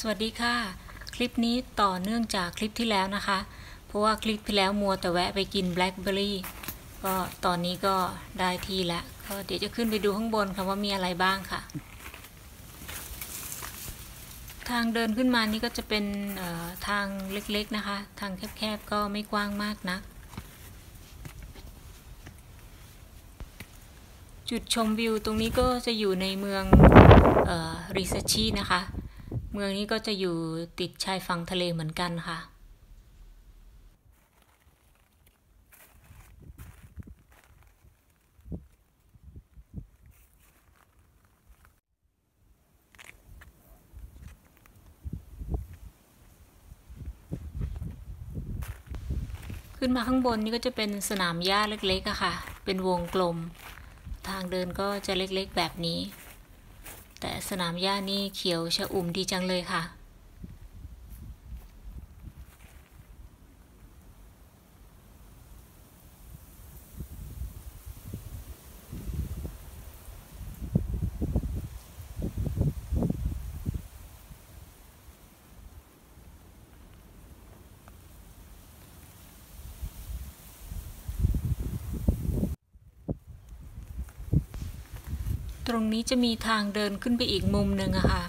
สวัสดีค่ะ คลิปนี้ต่อเนื่องจากคลิปที่แล้วนะคะ เพราะว่าคลิปที่แล้วมัวแต่แวะไปกินแบล็คเบอร์รี่ก็ตอนนี้ก็ได้ที่แล้วก็เดี๋ยวจะขึ้นไปดูข้างบนค่ะว่ามีอะไรบ้างค่ะ ทางเดินขึ้นมานี่ก็จะเป็นทางเล็กๆนะคะ ทางแคบๆก็ไม่กว้างมากนะัก จุดชมวิวตรงนี้ก็จะอยู่ในเมืองริซชีนะคะ เมืองนี้ก็จะอยู่ติดชายฝั่งทะเลเหมือนกันค่ะ ขึ้นมาข้างบนนี่ก็จะเป็นสนามหญ้าเล็กๆอะค่ะ เป็นวงกลม ทางเดินก็จะเล็กๆแบบนี้ แต่สนามหญ้านี่เขียวชะอุ่มดีจังเลยค่ะ ตรงนี้จะมีทางเดินขึ้นไปอีกมุมหนึ่งอะค่ะ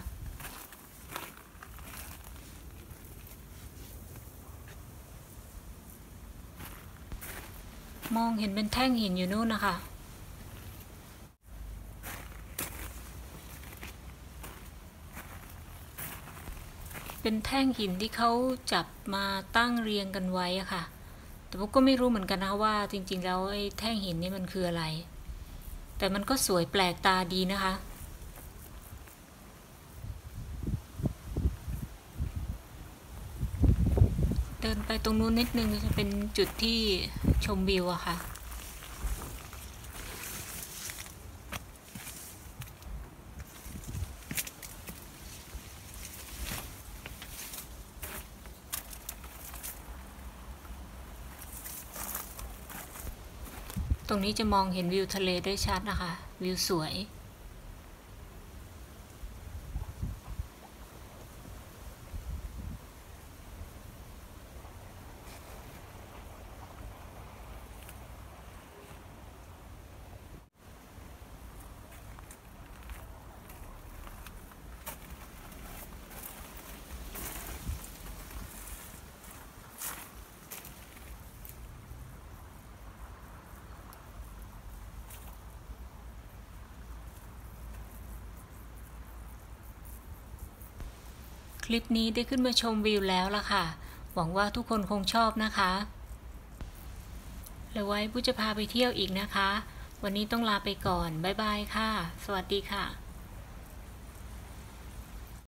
มองเห็นเป็นแท่งหินอยู่นู่นนะคะเป็นแท่งหินที่เขาจับมาตั้งเรียงกันไว้อะค่ะ แต่พวกก็ไม่รู้เหมือนกันนะว่าจริงๆ แล้วไอ้แท่งหินนี่มันคืออะไร แต่มันก็สวยแปลกตาดีนะคะ เดินไปตรงนู้นนิดนึงจะเป็นจุดที่ชมวิวอะค่ะ ตรงนี้จะมองเห็นวิวทะเลได้ชัดนะคะ วิวสวย คลิปนี้ได้ขึ้นมาชมวิวแล้วล่ะค่ะ หวังว่าทุกคนคงชอบนะคะแล้วไว้ผู้จะพาไปเที่ยวอีกนะคะ วันนี้ต้องลาไปก่อน บ๊ายบายค่ะ สวัสดีค่ะ